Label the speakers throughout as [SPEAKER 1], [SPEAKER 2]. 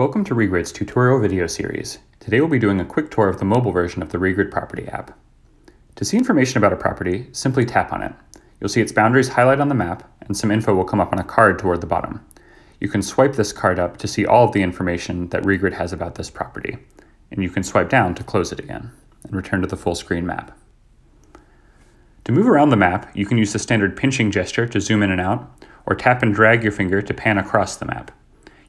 [SPEAKER 1] Welcome to Regrid's tutorial video series. Today we'll be doing a quick tour of the mobile version of the Regrid property app. To see information about a property, simply tap on it. You'll see its boundaries highlight on the map, and some info will come up on a card toward the bottom. You can swipe this card up to see all of the information that Regrid has about this property, and you can swipe down to close it again and return to the full screen map. To move around the map, you can use the standard pinching gesture to zoom in and out, or tap and drag your finger to pan across the map.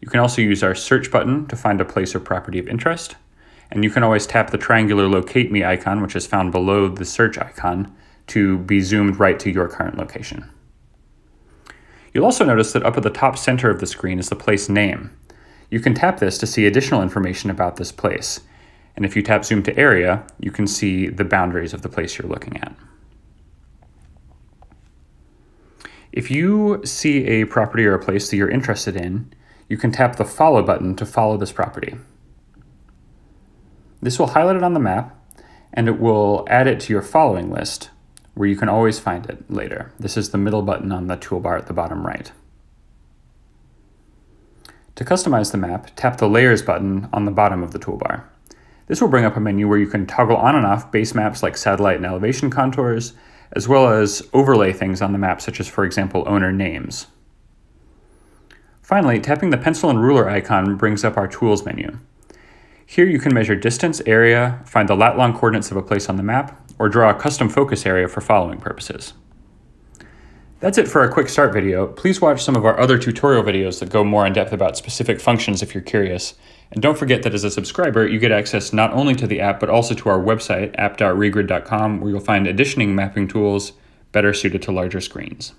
[SPEAKER 1] You can also use our search button to find a place or property of interest, and you can always tap the triangular locate me icon, which is found below the search icon, to be zoomed right to your current location. You'll also notice that up at the top center of the screen is the place name. You can tap this to see additional information about this place, and if you tap zoom to area, you can see the boundaries of the place you're looking at. If you see a property or a place that you're interested in, you can tap the Follow button to follow this property. This will highlight it on the map, and it will add it to your following list, where you can always find it later. This is the middle button on the toolbar at the bottom right. To customize the map, tap the Layers button on the bottom of the toolbar. This will bring up a menu where you can toggle on and off base maps like satellite and elevation contours, as well as overlay things on the map, such as, for example, owner names. Finally, tapping the pencil and ruler icon brings up our Tools menu. Here you can measure distance, area, find the lat-long coordinates of a place on the map, or draw a custom focus area for following purposes. That's it for our quick start video. Please watch some of our other tutorial videos that go more in depth about specific functions if you're curious. And don't forget that as a subscriber, you get access not only to the app, but also to our website, app.regrid.com, where you'll find additioning mapping tools better suited to larger screens.